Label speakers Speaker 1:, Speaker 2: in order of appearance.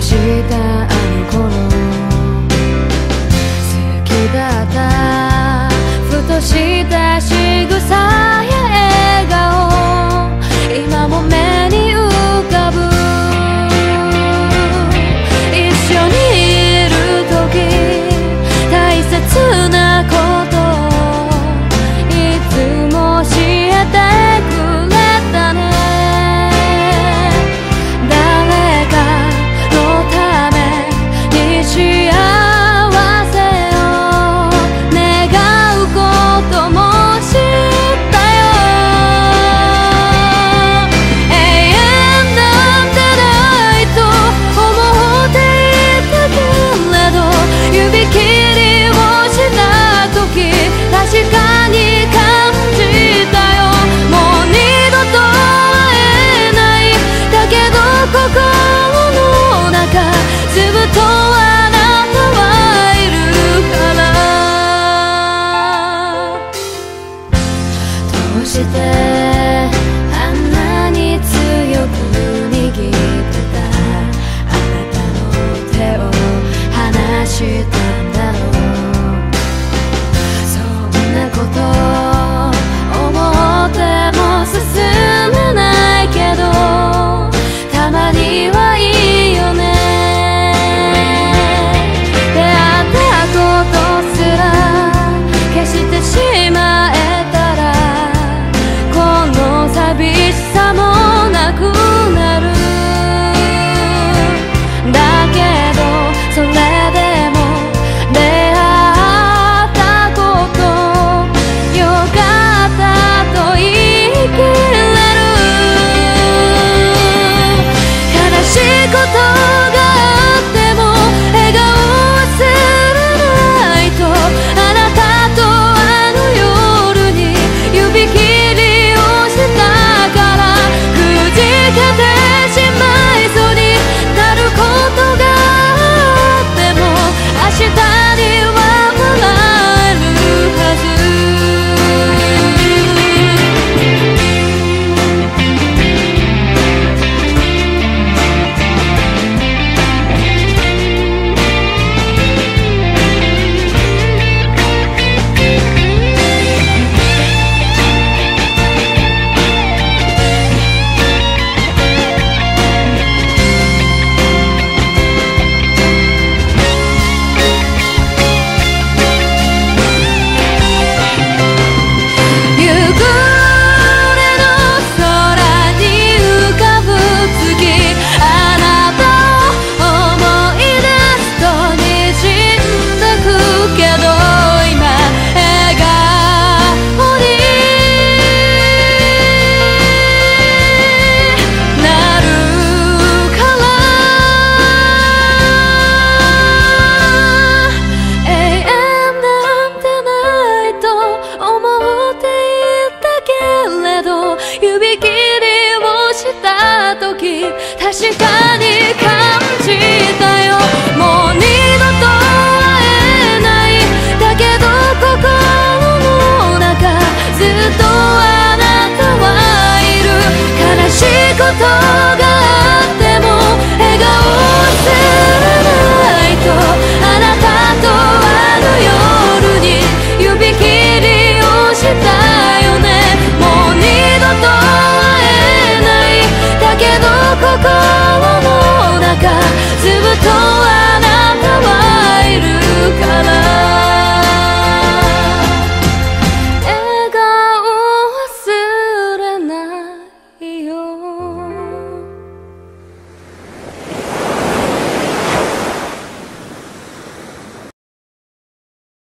Speaker 1: した You begin